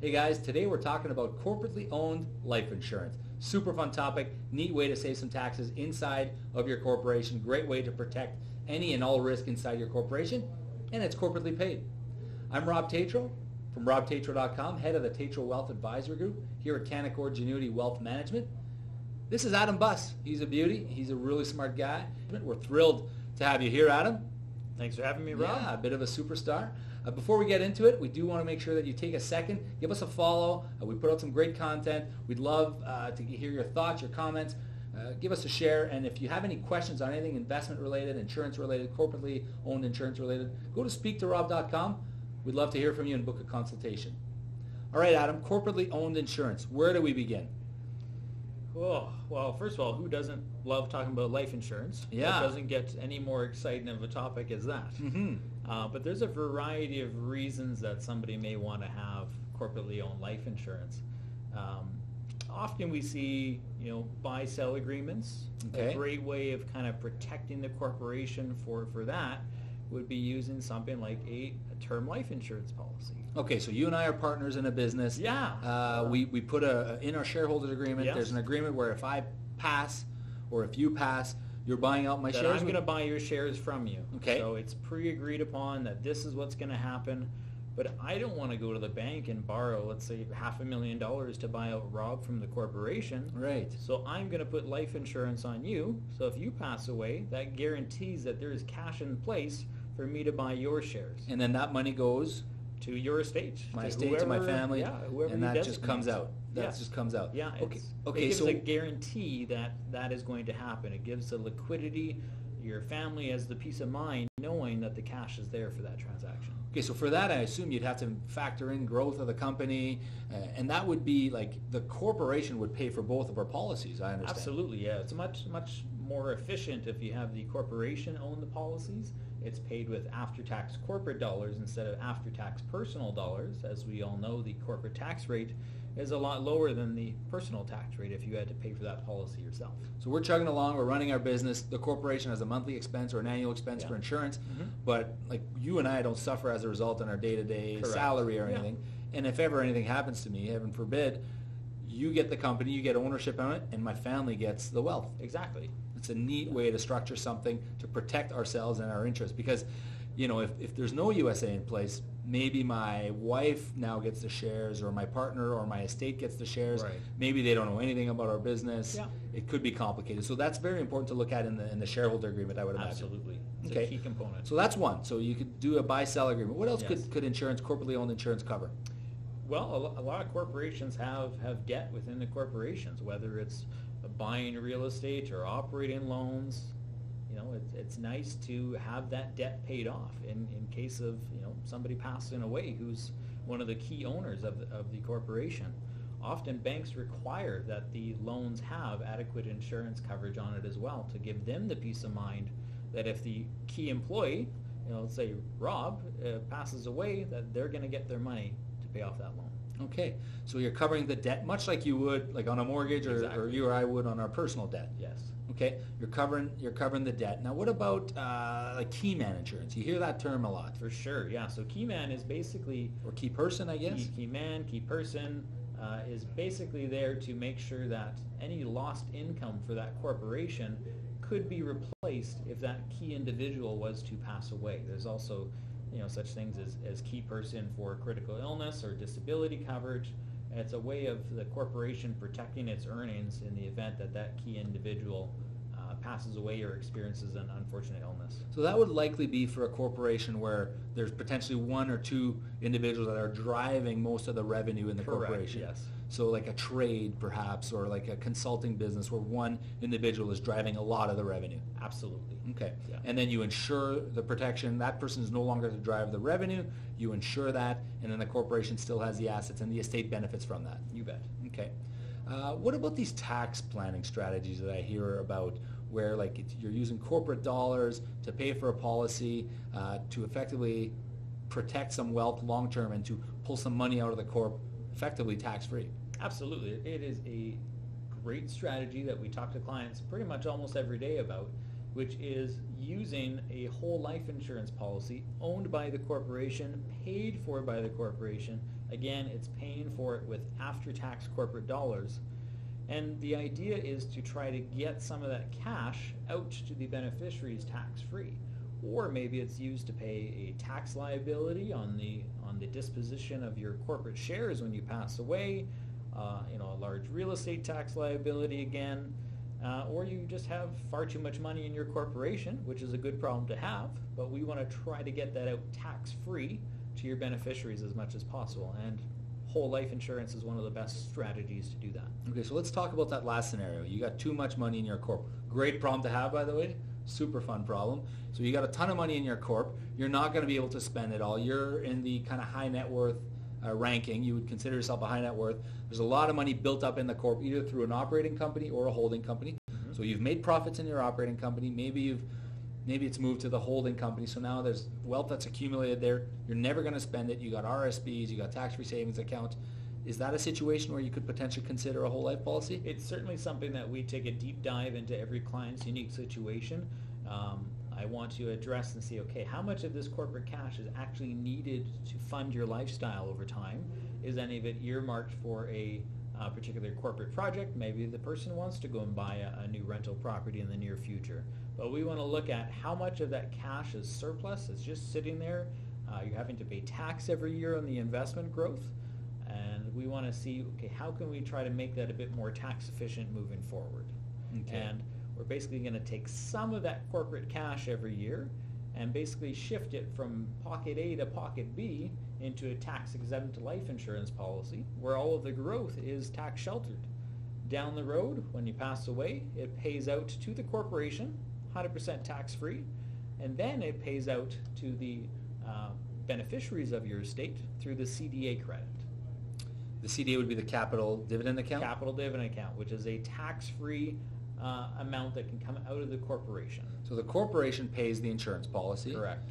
Hey guys, today we're talking about corporately owned life insurance. Super fun topic, neat way to save some taxes inside of your corporation, great way to protect any and all risk inside your corporation, and it's corporately paid. I'm Rob Tetrault from robtetrault.com, head of the Tetrault Wealth Advisory Group here at Canaccord Genuity Wealth Management. This is Adam Buss. He's a beauty. He's a really smart guy. We're thrilled to have you here, Adam. Thanks for having me, Rob. Yeah, a bit of a superstar. Uh, before we get into it, we do want to make sure that you take a second, give us a follow. Uh, we put out some great content. We'd love uh, to hear your thoughts, your comments. Uh, give us a share, and if you have any questions on anything investment related, insurance related, corporately owned insurance related, go to speaktorob.com. We'd love to hear from you and book a consultation. All right, Adam, corporately owned insurance. Where do we begin? Oh, well, first of all, who doesn't love talking about life insurance? Yeah. It doesn't get any more exciting of a topic as that. Mm-hmm. Uh, but there's a variety of reasons that somebody may want to have corporately owned life insurance. Um, often we see, you know, buy-sell agreements. Okay. A great way of kind of protecting the corporation for, for that would be using something like a, a term life insurance policy. Okay, so you and I are partners in a business. Yeah. Uh, we, we put a, in our shareholders agreement, Yes. there's an agreement where if I pass or if you pass, you're buying out my that shares. I'm going to buy your shares from you. Okay. So it's pre-agreed upon that this is what's going to happen. But I don't want to go to the bank and borrow, let's say, half a million dollars to buy out Rob from the corporation. Right. So I'm going to put life insurance on you. So if you pass away, that guarantees that there is cash in place for me to buy your shares And then that money goes, to your estate, my to estate, to my family, yeah, whoever and that just comes out. That Yes. just comes out. Yeah, Okay. it's, Okay. it gives so a guarantee that that is going to happen. It gives the liquidity, your family has the peace of mind knowing that the cash is there for that transaction. okay. So for that, I assume you'd have to factor in growth of the company, uh, and that would be like the corporation would pay for both of our policies. I understand. Absolutely, yeah. It's much, much more efficient if you have the corporation own the policies. It's paid with after-tax corporate dollars instead of after-tax personal dollars. As we all know, the corporate tax rate is a lot lower than the personal tax rate if you had to pay for that policy yourself. So we're chugging along. We're running our business. The corporation has a monthly expense or an annual expense Yeah. for insurance, Mhm. but like you and I don't suffer as a result on our day-to-day Correct. salary or Yeah. anything. And if ever anything happens to me, heaven forbid, you get the company, you get ownership on it, and my family gets the wealth. Exactly. It's a neat way to structure something to protect ourselves and our interests because, you know, if, if there's no USA in place, maybe my wife now gets the shares or my partner or my estate gets the shares. Right. Maybe they don't know anything about our business. Yeah. It could be complicated. So that's very important to look at in the, in the shareholder agreement, I would imagine. Absolutely. It's Okay. a key component. So that's one. So you could do a buy-sell agreement. What else Yes. could, could insurance, corporately owned insurance cover? Well, a a lot of corporations have, have debt within the corporations, whether it's buying real estate or operating loans. You know, it's, it's nice to have that debt paid off in, in case of, you know, somebody passing away who's one of the key owners of the, of the corporation. Often banks require that the loans have adequate insurance coverage on it as well to give them the peace of mind that if the key employee, you know, let's say Rob, uh, passes away, that they're going to get their money to pay off that loan. Okay. So you're covering the debt much like you would like on a mortgage or, or you or I would on our personal debt. Yes. Okay, you're covering you're covering the debt. Now, what about uh, like key man insurance? You hear that term a lot. For sure, yeah. So key man is basically Or key person, I guess. key, key man, key person uh, is basically there to make sure that any lost income for that corporation could be replaced if that key individual was to pass away. There's also, you know, such things as, as key person for critical illness or disability coverage. And it's a way of the corporation protecting its earnings in the event that that key individual uh, passes away or experiences an unfortunate illness. So that would likely be for a corporation where there's potentially one or two individuals that are driving most of the revenue in the Correct, corporation. yes. So like a trade perhaps, or like a consulting business where one individual is driving a lot of the revenue. Absolutely. Okay. Yeah. And then you insure the protection. That person is no longer to drive the revenue. You insure that, and then the corporation still has the assets, and the estate benefits from that. You bet. Okay. Uh, what about these tax planning strategies that I hear about where like it's, you're using corporate dollars to pay for a policy uh, to effectively protect some wealth long term and to pull some money out of the corp effectively tax free? Absolutely. It is a great strategy that we talk to clients pretty much almost every day about. which is using a whole life insurance policy owned by the corporation, paid for by the corporation. Again, it's paying for it with after-tax corporate dollars. And the idea is to try to get some of that cash out to the beneficiaries tax-free. Or maybe it's used to pay a tax liability on the on the disposition of your corporate shares when you pass away, uh, you know, a large real estate tax liability again, uh, or you just have far too much money in your corporation, which is a good problem to have, but we want to try to get that out tax-free to your beneficiaries as much as possible. And whole life insurance is one of the best strategies to do that. Okay, so let's talk about that last scenario. You got too much money in your corp. Great problem to have, by the way. Super fun problem. So you got a ton of money in your corp. You're not going to be able to spend it all. You're in the kind of high net worth uh, ranking. You would consider yourself a high net worth. There's a lot of money built up in the corp, either through an operating company or a holding company. Mm-hmm. So you've made profits in your operating company. Maybe you've maybe it's moved to the holding company. So now there's wealth that's accumulated there. You're never going to spend it. You got RSPs. You got tax-free savings account. Is that a situation where you could potentially consider a whole life policy? It's certainly something that we take a deep dive into every client's unique situation. Um, I want to address and see, okay, how much of this corporate cash is actually needed to fund your lifestyle over time? Is any of it earmarked for a uh, particular corporate project? Maybe the person wants to go and buy a, a new rental property in the near future. But we want to look at how much of that cash is surplus, it's just sitting there. Uh, you're having to pay tax every year on the investment growth. And we want to see, okay, how can we try to make that a bit more tax efficient moving forward? Okay. And we're basically going to take some of that corporate cash every year and basically shift it from pocket A to pocket B into a tax exempt life insurance policy where all of the growth is tax sheltered. Down the road, when you pass away, it pays out to the corporation, 100% tax free, and then it pays out to the uh, beneficiaries of your estate through the CDA credit. The CDA would be the capital dividend account? Capital dividend account, which is a tax-free uh, amount that can come out of the corporation. So the corporation pays the insurance policy. Correct.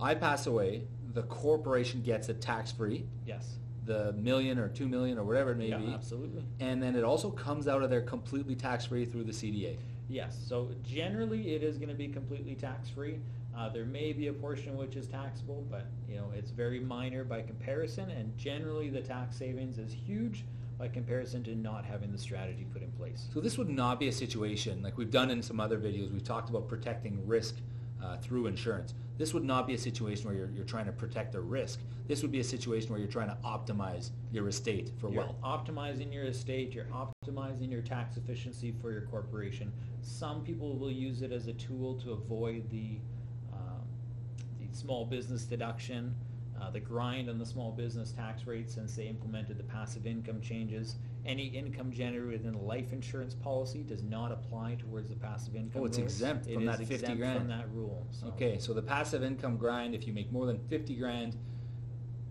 I pass away, the corporation gets it tax-free. Yes. The million or two million or whatever it may yeah, be. absolutely. And then it also comes out of there completely tax-free through the CDA. Yes. So generally it is going to be completely tax-free. Uh, there may be a portion which is taxable, but you know it's very minor by comparison, and generally the tax savings is huge by comparison to not having the strategy put in place. So this would not be a situation like we've done in some other videos. We've talked about protecting risk uh, through insurance. This would not be a situation where you're, you're trying to protect a risk. This would be a situation where you're trying to optimize your estate for you're wealth. optimizing your estate, you're optimizing your tax efficiency for your corporation. Some people will use it as a tool to avoid the, the small business deduction uh, the grind on the small business tax rate since they implemented the passive income changes. Any income generated in a life insurance policy does not apply towards the passive income. Oh, it's rules. exempt from is that 50 exempt grand. from that rule. so- Okay, so the passive income grind, if you make more than 50 grand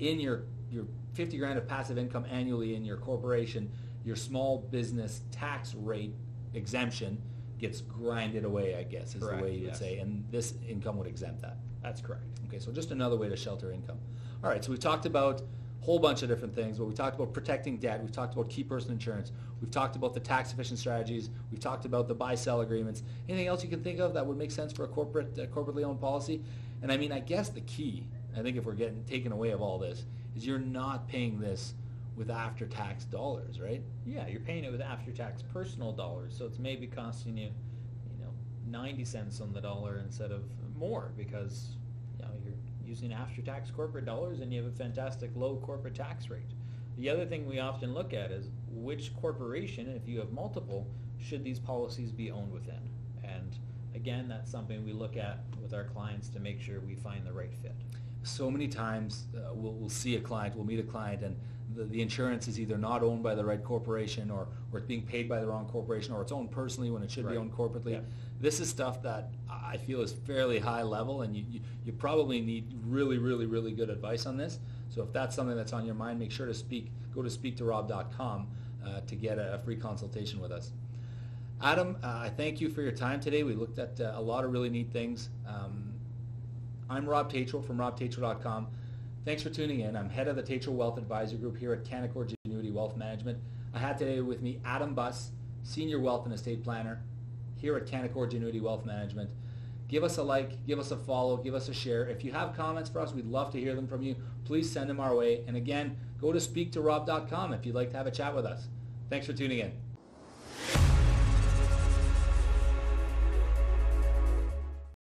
in your, your 50 grand of passive income annually in your corporation, your small business tax rate exemption gets grinded away, I guess, is Correct, the way you would say, and this income would exempt that. That's correct. Okay, so just another way to shelter income. All right, so we've talked about a whole bunch of different things, but we talked about protecting debt, we've talked about key person insurance, we've talked about the tax efficient strategies, we've talked about the buy-sell agreements. Anything else you can think of that would make sense for a corporate, uh, corporately owned policy? And I mean, I guess the key, I think if we're getting taken away of all this, is you're not paying this with after-tax dollars, right? Yeah, you're paying it with after-tax personal dollars, so it's maybe costing you, 90 cents on the dollar instead of more because, you know, you're using after-tax corporate dollars and you have a fantastic low corporate tax rate. The other thing we often look at is which corporation, if you have multiple, should these policies be owned within? And again, that's something we look at with our clients to make sure we find the right fit. so many times uh, we'll, we'll see a client, we'll meet a client, and the, the insurance is either not owned by the right corporation or, or it's being paid by the wrong corporation or it's owned personally when it should be owned corporately. Yeah. This is stuff that I feel is fairly high level and you, you, you probably need really, really, really good advice on this. So if that's something that's on your mind, make sure to speak, go to speaktorob.com uh, to get a, a free consultation with us. Adam, uh, I thank you for your time today. We looked at uh, a lot of really neat things. Um, I'm Rob Tetrault from robtetrault.com. Thanks for tuning in. I'm head of the Tetrault Wealth Advisor Group here at Canaccord Genuity Wealth Management. I had today with me Adam Buss, Senior Wealth and Estate Planner here at Canaccord Genuity Wealth Management. Give us a like, give us a follow, give us a share. If you have comments for us, we'd love to hear them from you. Please send them our way. And again, go to speaktorob.com if you'd like to have a chat with us. Thanks for tuning in.